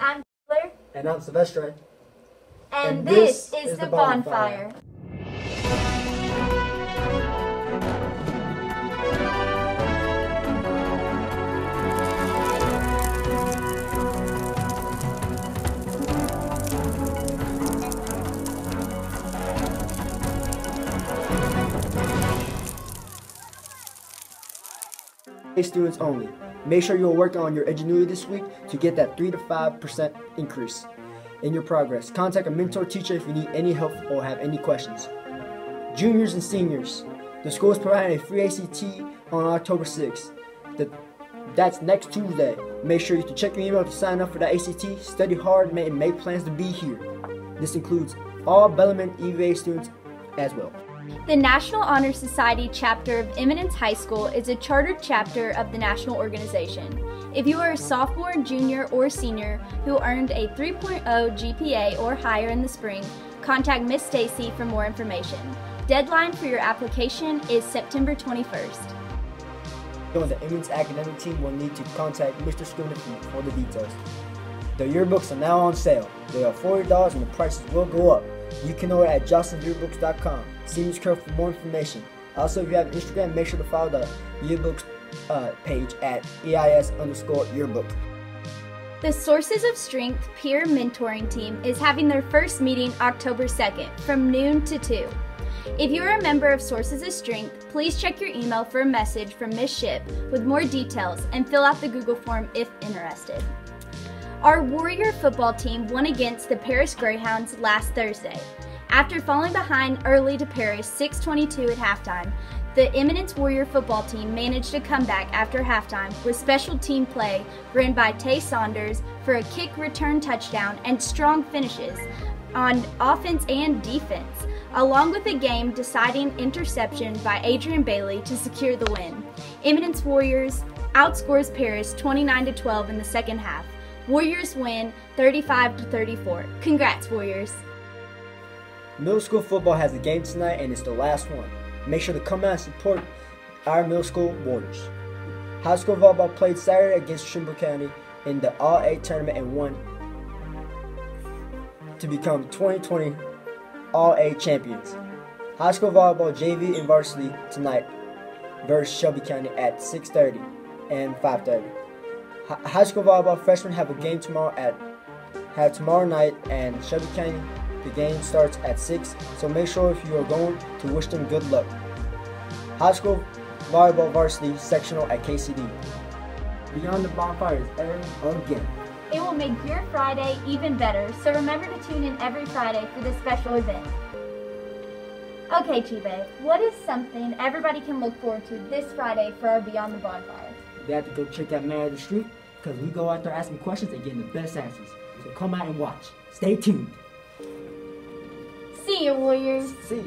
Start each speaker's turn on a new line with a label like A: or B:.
A: I'm Taylor,
B: And I'm Sylvestre.
A: and,
B: And
A: this,
B: this
A: is, the bonfire.
B: bonfire. Students only. Make sure you're working on your ingenuity this week to get that 3 to 5% increase in your progress. Contact a mentor teacher if you need any help or have any questions. Juniors and seniors, the school is providing a free ACT on October 6th. The- that's next Tuesday. Make sure you to check your email to sign up for the ACT, study hard, and make plans to be here. This includes all Bellarmine EVA students as well.
A: The National Honor Society chapter of Eminence High School is a chartered chapter of the national organization. If you are a sophomore, junior, or senior who earned a 3.0 GPA or higher in the spring, contact Miss Stacy for more information. Deadline for your application is September 21st.
B: Join the Eminence academic team will need to contact Mr. Schooner for the details. The yearbooks are now on sale. They are $40 and the prices will go up. You can order at johnsonyearbooks.com. See. Curl for more information. Also, if you have Instagram, make sure to follow the yearbooks uh, page at EIS underscore yearbook.
A: The Sources of Strength peer mentoring team is having their first meeting October 2nd from noon to 2. If you are a member of Sources of Strength, please check your email for a message from Ms. Ship with more details and fill out the Google form if interested. Our Warrior football team won against the Paris Greyhounds last Thursday. After falling behind early to Paris 622 at halftime, the Eminence Warrior football team managed a comeback after halftime with special team play run by Tay Saunders for a kick return touchdown and strong finishes on offense and defense, along with a game deciding interception by Adrian Bailey to secure the win. Eminence Warriors outscores Paris 29 12 in the second half. Warriors win 35 34. Congrats, Warriors.
B: Middle school football has a game tonight and it's the last one. Make sure to come out and support our middle school Warriors. High school volleyball played Saturday against Trimble County in the All A tournament and won to become 2020 All A champions. High school volleyball JV and varsity tonight versus Shelby County at 6:30 and 5:30. High school volleyball freshmen have a game tomorrow at have tomorrow night and Shelby County. The game starts at 6, so make sure if you are going to wish them good luck. High school volleyball varsity sectional at KCD. Beyond the bonfire is airing again.
A: It will make your Friday even better, so remember to tune in every Friday for this special event. Okay, Chibe, what is something everybody can look forward to this Friday for our Beyond the Bonfire?
B: They have to go check out Man of the Street because we go out there asking questions and getting the best answers. So come out and watch. Stay tuned.
A: See you, Warriors!
B: See.